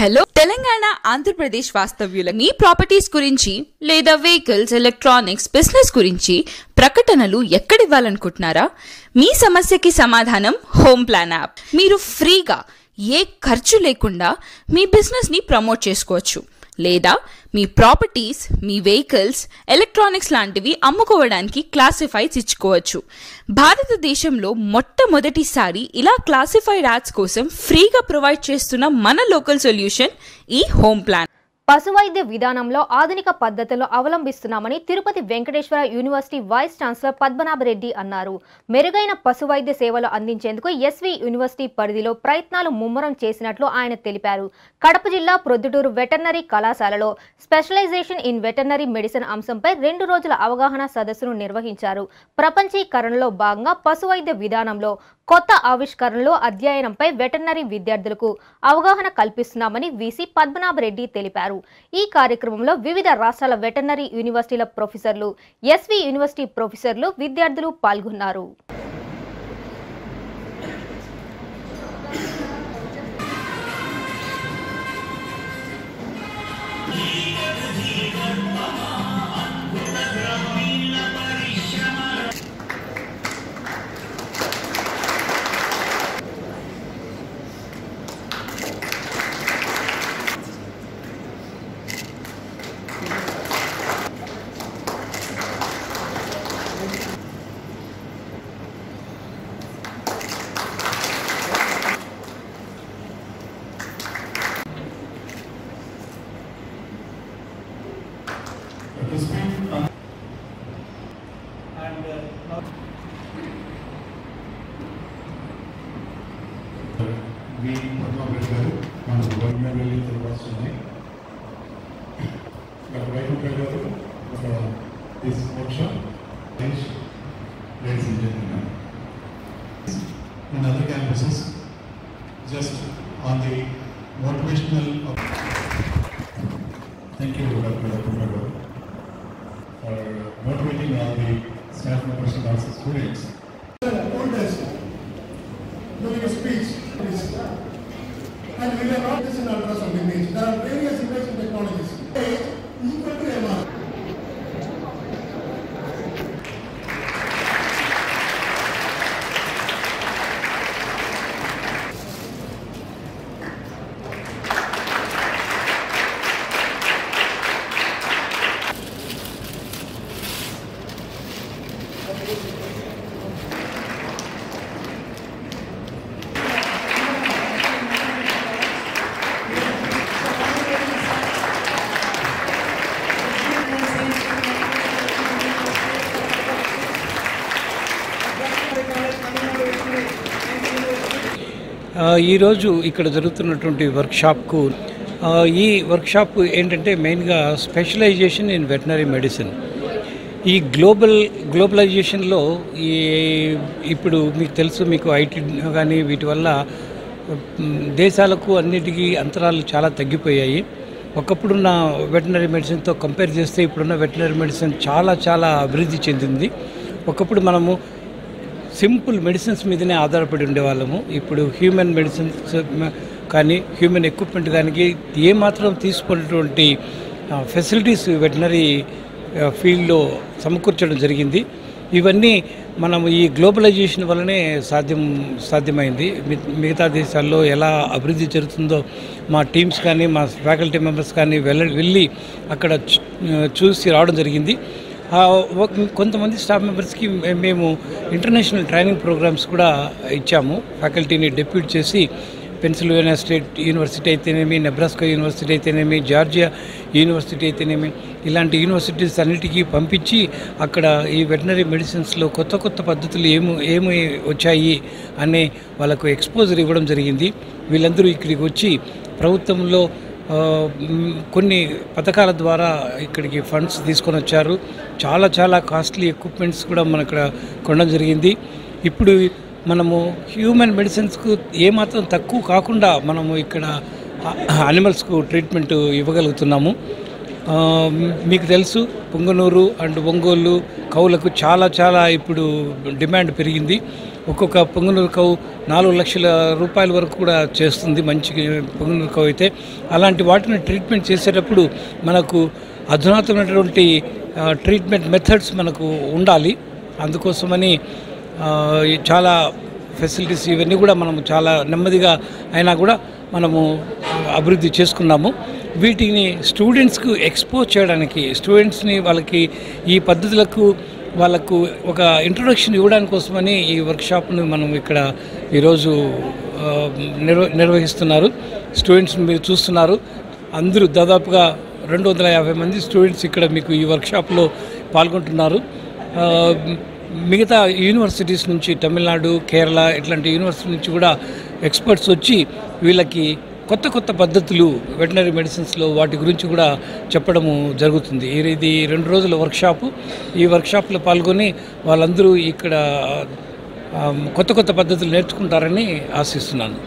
Hello Telangana Andhra Pradesh వాస్తవ్యుల మీ properties గురించి లేదా వెహికల్స్ ఎలక్ట్రానిక్స్ బిజినెస్ గురించి ప్రకటనలు ఎక్కడివ్వాలనుకుంటున్నారా? మీ సమస్యకి సమాధానం హోమ్ ప్లాన్ యాప్ మీరు ఫ్రీగా ఏ ఖర్చు లేకుండా మీ బిజినెస్ని ప్రమోట్ చేసుకోవచ్చు. లేదా మీ ప్రాపర్టీస్ మీ వెహికల్స్ ఎలక్ట్రానిక్స్ లాంటివి అమ్ముకోవడానికి క్లాసిఫైడ్స్ ఇచ్చుకోవచ్చు భారతదేశంలో మొట్టమొదటిసారి ఇలా క్లాసిఫైడ్ యాడ్స్ కోసం ఫ్రీగా ప్రొవైడ్ చేస్తున్న మన లోకల్ సొల్యూషన్ ఈ హోమ్ ప్లాన్. పశువైద్య విధానంలో ఆధునిక పద్ధతులు అవలంబిస్తున్నామని Tirupati Venkateswara university vice chancellor Padmanabha Reddy అన్నారు. మెరుగైన పశువైద్య సేవలు అందించేందుకు ఎస్వి యూనివర్సిటీ పరిధిలో ప్రయత్నాలు ముమ్మరం చేసినట్లు ఆయన తెలిపారు. కడప జిల్లా ప్రొద్దుటూరు వెటర్నరీ కళాశాలలో స్పెషలైజేషన్ ఇన్ వెటర్నరీ మెడిసిన్ అంశంపై రెండు రోజుల అవగాహన సదస్సును నిర్వహించారు. ప్రపంచీకరణలో భాగంగా పశువైద్య విధానంలో కొత్త ఆవిష్కరణలు అధ్యయనంపై వెటర్నరీ విద్యార్థులకు అవగాహన కల్పిస్తున్నామని వీసీ పద్మనాభరెడ్డి తెలిపారు. ఈ కార్యక్రమంలో వివిధ రాష్ట్రాల వెటర్నరీ యూనివర్సిటీల ప్రొఫెసర్లు ఎస్వి యూనివర్సిటీ ప్రొఫెసర్లు విద్యార్థులు పాల్గొన్నారు. to speak on and uh, now we Padmavati గారు మన గవర్నమెంట్ వెళ్ళి తిరిగి వస్తుంది డాక్టర్ వైకుంఠ గారు this workshop ladies and gentlemen in other campuses just on the motivational students. oldest doing a speech. please. And we are not just in ultrasound image. There are various imaging technologies. A is equal to MR. ఆ, ఈరోజు ఇక్కడ జరుగుతున్నటువంటి వర్క్షాప్కు ఈ workshop ఏంటంటే మెయిన్గా specialization in veterinary medicine. ఈ global గ్లోబలైజేషన్లో ఈ ఇప్పుడు మీకు తెలుసు మీకు ఐటీ కానీ వీటి వల్ల దేశాలకు అన్నిటికీ అంతరాలు చాలా తగ్గిపోయాయి. ఒకప్పుడున్న వెటనరీ మెడిసిన్తో కంపేర్ చేస్తే ఇప్పుడున్న వెటనరీ మెడిసిన్ చాలా చాలా అభివృద్ధి చెందింది. ఒకప్పుడు మనము సింపుల్ మెడిసిన్స్ మీదనే ఆధారపడి ఉండేవాళ్ళము. ఇప్పుడు హ్యూమన్ మెడిసిన్స్ కానీ హ్యూమన్ ఎక్విప్మెంట్ కానీ ఏమాత్రం తీసుకున్నటువంటి ఫెసిలిటీస్ వెటనరీ ఫీల్డ్లో సమకూర్చడం జరిగింది. ఇవన్నీ మనం ఈ గ్లోబలైజేషన్ వల్లనే సాధ్యం సాధ్యమైంది. మి- మిగతా దేశాల్లో ఎలా అభివృద్ధి జరుగుతుందో మా టీమ్స్ కానీ మా ఫ్యాకల్టీ మెంబర్స్ కానీ వెళ్ళ వెళ్ళి అక్కడ చూ- చూసి రావడం జరిగింది. కొంతమంది స్టాఫ్ మెంబర్స్కి మేము ఇంటర్నేషనల్ ట్రైనింగ్ ప్రోగ్రామ్స్ కూడా ఇచ్చాము. ఫ్యాకల్టీని డెప్యూట్ చేసి పెన్సిల్వేనియా స్టేట్ యూనివర్సిటీ అయితేనేమి నెబ్రాస్కా యూనివర్సిటీ అయితేనేమి జార్జియా యూనివర్సిటీ అయితేనేమి ఇలాంటి యూనివర్సిటీస్ అన్నిటికీ పంపించి అక్కడ ఈ వెటనరీ మెడిసిన్స్లో కొత్త కొత్త పద్ధతులు ఏమి ఏమి వచ్చాయి అనే వాళ్ళకు ఎక్స్పోజర్ ఇవ్వడం జరిగింది. వీళ్ళందరూ ఇక్కడికి వచ్చి ప్రభుత్వంలో కొన్ని పథకాల ద్వారా ఇక్కడికి ఫండ్స్ తీసుకొని వచ్చారు. చాలా చాలా కాస్ట్లీ ఎక్విప్మెంట్స్ కూడా మన ఇక్కడ కొనడం జరిగింది. ఇప్పుడు మనము హ్యూమన్ మెడిసిన్స్కు ఏమాత్రం తక్కువ కాకుండా మనము ఇక్కడ అనిమల్స్కు ట్రీట్మెంట్ ఇవ్వగలుగుతున్నాము. మీకు తెలుసు పొంగనూరు అండ్ ఒంగోలు కౌలకు చాలా చాలా ఇప్పుడు డిమాండ్ పెరిగింది. ఒక్కొక్క పొంగునూరు కవు నాలుగు లక్షల రూపాయల వరకు కూడా చేస్తుంది మంచి పొంగునూరు కవు అయితే. అలాంటి వాటిని ట్రీట్మెంట్ చేసేటప్పుడు మనకు అధునాతనమైనటువంటి ట్రీట్మెంట్ మెథడ్స్ మనకు ఉండాలి. అందుకోసమని చాలా ఫెసిలిటీస్ ఇవన్నీ కూడా మనం చాలా నెమ్మదిగా అయినా కూడా మనము అభివృద్ధి చేసుకున్నాము. వీటిని స్టూడెంట్స్కు ఎక్స్పోజ్ చేయడానికి స్టూడెంట్స్ని వాళ్ళకి ఈ పద్ధతులకు వాళ్ళకు ఒక ఇంట్రొడక్షన్ ఇవ్వడానికి కోసమని ఈ వర్క్షాప్ను మనం ఇక్కడ ఈరోజు నిర్వ నిర్వహిస్తున్నారు. స్టూడెంట్స్ని మీరు చూస్తున్నారు. అందరూ దాదాపుగా రెండు వందల యాభై మంది స్టూడెంట్స్ ఇక్కడ మీకు ఈ వర్క్షాప్లో పాల్గొంటున్నారు. మిగతా యూనివర్సిటీస్ నుంచి తమిళనాడు కేరళ ఇట్లాంటి యూనివర్సిటీ నుంచి కూడా ఎక్స్పర్ట్స్ వచ్చి వీళ్ళకి కొత్త కొత్త పద్ధతులు వెటనరీ మెడిసిన్స్లో వాటి గురించి కూడా చెప్పడము జరుగుతుంది. ఇది రెండు రోజుల వర్క్షాపు ఈ వర్క్షాప్లో పాల్గొని వాళ్ళందరూ ఇక్కడ కొత్త కొత్త పద్ధతులు నేర్చుకుంటారని ఆశిస్తున్నాను.